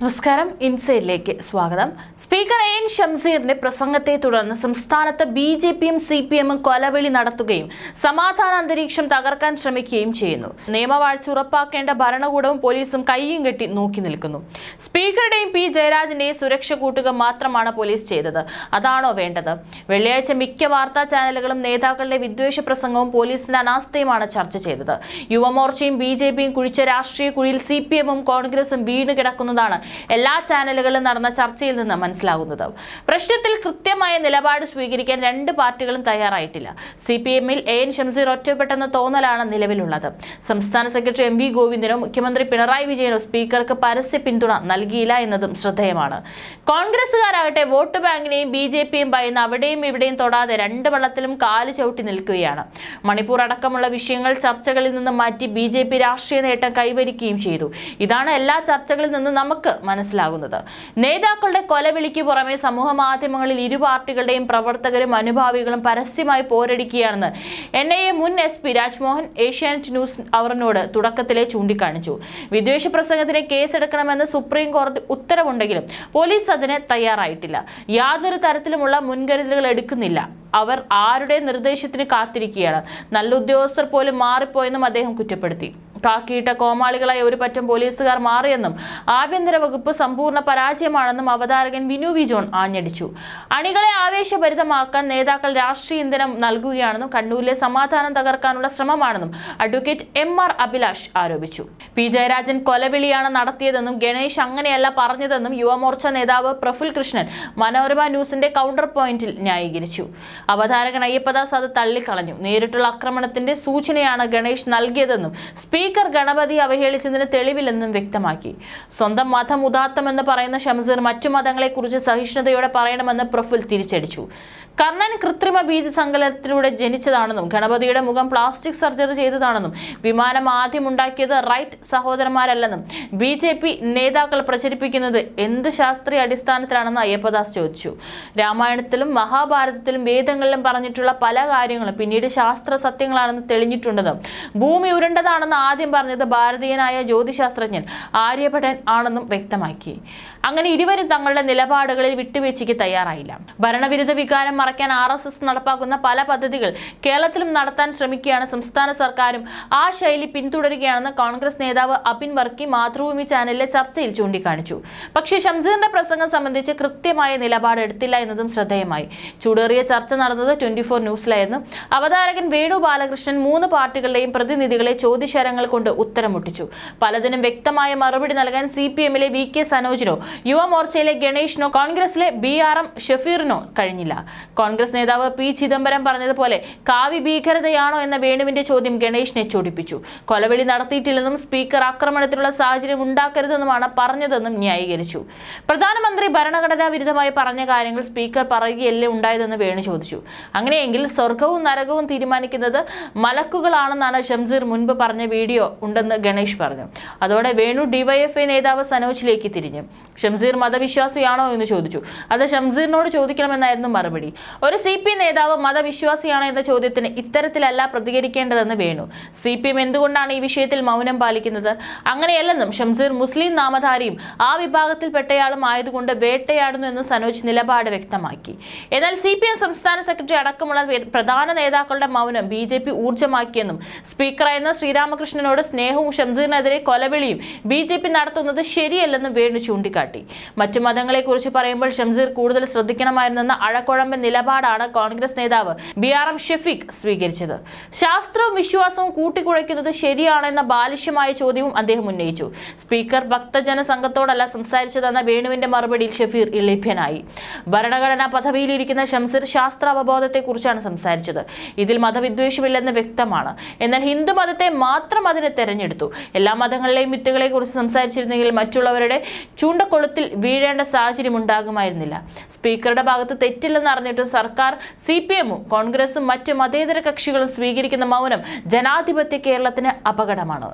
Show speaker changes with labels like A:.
A: നമസ്കാരം ഇൻസൈഡിലേക്ക് സ്വാഗതം. Speaker N ഷംസീറിന്റെ പ്രസംഗത്തെ തുടർന്ന് സംസ്ഥാനത്ത് ബി ജെ പിയും സി പി എമ്മും കൊലവിളി നടത്തുകയും സമാധാന അന്തരീക്ഷം തകർക്കാൻ ശ്രമിക്കുകയും ചെയ്യുന്നു. നിയമവാഴ്ച ഉറപ്പാക്കേണ്ട ഭരണകൂടവും പോലീസും കയ്യും കെട്ടി നോക്കി നിൽക്കുന്നു. സ്പീക്കറുടെയും പി ജയരാജിന്റെയും സുരക്ഷ കൂട്ടുക മാത്രമാണ് പോലീസ് ചെയ്തത്. അതാണോ വേണ്ടത്? വെള്ളിയാഴ്ച മിക്ക വാർത്താ ചാനലുകളും നേതാക്കളുടെ വിദ്വേഷ പ്രസംഗവും പോലീസിന്റെ അനാസ്ഥയുമാണ് ചർച്ച ചെയ്തത്. യുവമോർച്ചയും ബി ജെ പിയും കുഴിച്ച രാഷ്ട്രീയ കുഴിയിൽ സി പി എമ്മും കോൺഗ്രസും വീണ് കിടക്കുന്നതാണ് എല്ലാ ചാനലുകളിലും നടന്ന ചർച്ചയിൽ നിന്ന് മനസ്സിലാകുന്നത്. പ്രശ്നത്തിൽ കൃത്യമായ നിലപാട് സ്വീകരിക്കാൻ രണ്ട് പാർട്ടികളും തയ്യാറായിട്ടില്ല. സി പി എമ്മിൽ എ എൻ ഷംസീർ ഒറ്റപ്പെട്ടെന്ന തോന്നലാണ് നിലവിലുള്ളത്. സംസ്ഥാന സെക്രട്ടറി എം വി ഗോവിന്ദനോ മുഖ്യമന്ത്രി പിണറായി വിജയനും സ്പീക്കർക്ക് പരസ്യ പിന്തുണ നൽകിയില്ല എന്നതും ശ്രദ്ധേയമാണ്. കോൺഗ്രസുകാരാകട്ടെ വോട്ട് ബാങ്കിനെയും ബി ജെ പിയും ഭയന്ന് അവിടെയും ഇവിടെയും തൊടാതെ രണ്ട് വള്ളത്തിലും കാൽ ചവിട്ടി നിൽക്കുകയാണ്. മണിപ്പൂർ അടക്കമുള്ള വിഷയങ്ങൾ ചർച്ചകളിൽ നിന്ന് മാറ്റി ബി ജെ പി രാഷ്ട്രീയ നേട്ടം കൈവരിക്കുകയും ചെയ്തു. ഇതാണ് എല്ലാ ചർച്ചകളിൽ നിന്നും നമുക്ക് മനസ്സിലാകുന്നത്. നേതാക്കളുടെ കൊലവിളിക്ക് പുറമെ സമൂഹ മാധ്യമങ്ങളിൽ ഇരു പാർട്ടികളുടെയും പ്രവർത്തകരും അനുഭാവികളും പരസ്യമായി പോരടിക്കുകയാണെന്ന് എൻ ഐ എ മുൻ S P Rajmohan Asianet news അവറിനോട് തുടക്കത്തിലെ ചൂണ്ടിക്കാണിച്ചു. വിദ്വേഷ പ്രസംഗത്തിന് കേസെടുക്കണമെന്ന് സുപ്രീം കോടതി ഉത്തരവുണ്ടെങ്കിലും പോലീസ് അതിന് തയ്യാറായിട്ടില്ല. യാതൊരു തരത്തിലുമുള്ള മുൻകരുതലുകൾ എടുക്കുന്നില്ല. അവർ ആരുടെ നിർദ്ദേശത്തിന് കാത്തിരിക്കുകയാണ്. നല്ല ഉദ്യോഗസ്ഥർ പോലും മാറിപ്പോയെന്നും അദ്ദേഹം കുറ്റപ്പെടുത്തി. കാക്കിയിട്ട കോമാളികളായ ഒരു പറ്റം പോലീസുകാർ മാറിയെന്നും ആഭ്യന്തര വകുപ്പ് സമ്പൂർണ പരാജയമാണെന്നും അവതാരകൻ വിനു വി ജോൺ ആഞ്ഞടിച്ചു. അണികളെ ആവേശഭരിതമാക്കാൻ നേതാക്കൾ രാഷ്ട്രീയ ഇന്ധനം നൽകുകയാണെന്നും കണ്ണൂരിലെ സമാധാനം തകർക്കാനുള്ള ശ്രമമാണെന്നും അഡ്വക്കേറ്റ് എം ആർ അഭിലാഷ് ആരോപിച്ചു. പി ജയരാജൻ കൊലവിളിയാണ് നടത്തിയതെന്നും ഗണേഷ് അങ്ങനെയല്ല പറഞ്ഞതെന്നും യുവമോർച്ച നേതാവ് പ്രഫുൽ കൃഷ്ണൻ മനോരമ ന്യൂസിന്റെ കൗണ്ടർ പോയിന്റിൽ ന്യായീകരിച്ചു. അവതാരകൻ അയ്യപ്പദാസ് അത് തള്ളിക്കളഞ്ഞു. നേരിട്ടുള്ള ആക്രമണത്തിന്റെ സൂചനയാണ് ഗണേഷ് നൽകിയതെന്നും സ്പീക്കർ ഗണപതി അവഹേളിച്ചതിന് തെളിവില്ലെന്നും വ്യക്തമാക്കി. സ്വന്തം മതം ഉദാത്തമെന്ന് പറയുന്ന ഷംസീർ മറ്റു മതങ്ങളെക്കുറിച്ച് സഹിഷ്ണുതയോടെ പറയണമെന്ന് പ്രഫുൽ തിരിച്ചടിച്ചു. കർണൻ കൃത്രിമ ബീജ സങ്കലനത്തിലൂടെ ജനിച്ചതാണെന്നും ഗണപതിയുടെ മുഖം പ്ലാസ്റ്റിക് സർജറി ചെയ്തതാണെന്നും വിമാനം ആദ്യമുണ്ടാക്കിയത് റൈറ്റ് സഹോദരന്മാരല്ലെന്നും ബി ജെ പി നേതാക്കൾ പ്രചരിപ്പിക്കുന്നത് എന്ത് ശാസ്ത്രീയ അടിസ്ഥാനത്തിലാണെന്ന് അയ്യപ്പദാസ് ചോദിച്ചു. രാമായണത്തിലും മഹാഭാരതത്തിലും വേദങ്ങളിലും പറഞ്ഞിട്ടുള്ള പല കാര്യങ്ങളും പിന്നീട് ശാസ്ത്ര സത്യങ്ങളാണെന്ന് തെളിഞ്ഞിട്ടുണ്ടെന്നും ഭൂമി ഉരുണ്ടതാണെന്ന് ആദ്യം പറഞ്ഞത് ഭാരതീയനായ ജ്യോതിശാസ്ത്രജ്ഞൻ ആര്യഭടൻ ആണെന്നും വ്യക്തമാക്കി. അങ്ങനെ ഇരുവരും തങ്ങളുടെ നിലപാടുകളിൽ വിട്ടുവീഴ്ചയ്ക്ക് തയ്യാറായില്ല. ഭരണവിരുദ്ധ വികാരം മറയ്ക്കാൻ ആർ എസ് എസ് നടപ്പാക്കുന്ന പല പദ്ധതികൾ കേരളത്തിലും നടത്താൻ ശ്രമിക്കുകയാണ് സംസ്ഥാന സർക്കാരും. ആ ശൈലി പിന്തുടരുകയാണെന്ന് കോൺഗ്രസ് നേതാവ് അബിൻ വർക്കി മാതൃഭൂമി ചാനലിലെ ചർച്ചയിൽ ചൂണ്ടിക്കാണിച്ചു. പക്ഷേ ഷംസീറിന്റെ പ്രസംഗം സംബന്ധിച്ച് കൃത്യമായ നിലപാട് എടുത്തില്ല എന്നതും ശ്രദ്ധേയമായി. ചൂടേറിയ ചർച്ച നടന്നത് ട്വന്റി ഫോർ ന്യൂസിലായിരുന്നു. അവതാരകൻ വേണു ബാലകൃഷ്ണൻ മൂന്ന് പാർട്ടികളുടെയും പ്രതിനിധികളെ ചോദ്യശരങ്ങൾ കൊണ്ട് ഉത്തരമൊട്ടിച്ചു. പലതിനും വ്യക്തമായ മറുപടി നൽകാൻ സി പി എമ്മിലെ വി കെ സനോജിനോ യുവമോർച്ചയിലെ ഗണേഷിനോ കോൺഗ്രസിലെ ബി ആർ എം ഷഫീറിനോ കഴിഞ്ഞില്ല. കോൺഗ്രസ് നേതാവ് പി ചിദംബരം പറഞ്ഞതുപോലെ കാവ്യ ഭീകരതയാണോ എന്ന വേണുവിന്റെ ചോദ്യം ഗണേഷിനെ ചൊടിപ്പിച്ചു. കൊലവിളി നടത്തിയിട്ടില്ലെന്നും സ്പീക്കർ ആക്രമണത്തിലുള്ള സാഹചര്യം ഉണ്ടാക്കരുതെന്നുമാണ് പറഞ്ഞതെന്നും ന്യായീകരിച്ചു. പ്രധാനമന്ത്രി ഭരണഘടനാ വിരുദ്ധമായി പറഞ്ഞ കാര്യങ്ങൾ സ്പീക്കർ പറയുകയല്ലേ ഉണ്ടായതെന്ന് വേണു ചോദിച്ചു. അങ്ങനെയെങ്കിൽ സ്വർഗവും നരകവും തീരുമാനിക്കുന്നത് മലക്കുകളാണെന്നാണ് ഷംസീർ മുൻപ് പറഞ്ഞ വീഡിയോ ഉണ്ടെന്ന് ഗണേഷ് പറഞ്ഞു. അതോടെ വേണു ഡിവൈഎഫ്ഐ നേതാവ് സനോജിലേക്ക് തിരിഞ്ഞു. ഷംസീർ മതവിശ്വാസിയാണോ എന്ന് ചോദിച്ചു. അത് ഷംസീറിനോട് ചോദിക്കണമെന്നായിരുന്നു മറുപടി. ഒരു സി പി നേതാവ് മതവിശ്വാസിയാണോ എന്ന ചോദ്യത്തിന് ഇത്തരത്തിലല്ല പ്രതികരിക്കേണ്ടതെന്ന് വേണു. സി പി എം എന്തുകൊണ്ടാണ് ഈ വിഷയത്തിൽ മൗനം പാലിക്കുന്നത്? അങ്ങനെയല്ലെന്നും ഷംസീർ മുസ്ലിം നാമധാരിയും ആ വിഭാഗത്തിൽപ്പെട്ടയാളും ആയതുകൊണ്ട് വേട്ടയാടുന്നു എന്ന് സനോജ് നിലപാട് വ്യക്തമാക്കി. എന്നാൽ സി പി എം സംസ്ഥാന സെക്രട്ടറി അടക്കമുള്ള പ്രധാന നേതാക്കളുടെ മൗനം ബി ജെ പി ഊർജമാക്കിയെന്നും സ്പീക്കറായിരുന്ന ശ്രീരാമകൃഷ്ണനോട് സ്നേഹവും ഷംസീറിനെതിരെ കൊലവിളിയും ബി ജെ പി നടത്തുന്നത് ശരിയല്ലെന്നും വേണു ചൂണ്ടിക്കാട്ടി. മറ്റു മതങ്ങളെക്കുറിച്ച് പറയുമ്പോൾ ഷംസീർ കൂടുതൽ ശ്രദ്ധിക്കണമായിരുന്നെന്ന അഴക്കുഴമ്പൻ നിലപാടാണ് കോൺഗ്രസ് നേതാവ് ബി ആർ എം ഷെഫീഖ് സ്വീകരിച്ചത്. ശാസ്ത്രവും വിശ്വാസവും കൂട്ടിക്കുഴയ്ക്കുന്നത് ശരിയാണെന്ന ബാലിഷ്യമായ ചോദ്യവും അദ്ദേഹം ഉന്നയിച്ചു. സ്പീക്കർ ഭക്തജന സംഘത്തോടല്ല സംസാരിച്ചതെന്ന വേണുവിന്റെ മറുപടിയിൽ ഷഫീർ ഇളിഭ്യനായി. ഭരണഘടനാ പദവിയിലിരിക്കുന്ന ഷംസീർ ശാസ്ത്ര അവബോധത്തെക്കുറിച്ചാണ് സംസാരിച്ചത്. ഇതിൽ മതവിദ്വേഷമില്ലെന്ന് വ്യക്തമാണ്. എന്നാൽ ഹിന്ദു മതത്തെ മാത്രം അതിനെ തെരഞ്ഞെടുത്തു. എല്ലാ മതങ്ങളിലെയും വിത്തുകളെ കുറിച്ച് സംസാരിച്ചിരുന്നെങ്കിൽ മറ്റുള്ളവരുടെ ചൂണ്ടക്കൊളുത്തിൽ വീഴേണ്ട സാഹചര്യം ഉണ്ടാകുമായിരുന്നില്ല. സ്പീക്കറുടെ ഭാഗത്ത് തെറ്റില്ലെന്ന് അറിഞ്ഞിട്ടും സർക്കാർ സി പി എമ്മും കോൺഗ്രസും മറ്റ് മതേതര കക്ഷികളും സ്വീകരിക്കുന്ന മൗനം ജനാധിപത്യ കേരളത്തിന് അപകടമാണ്.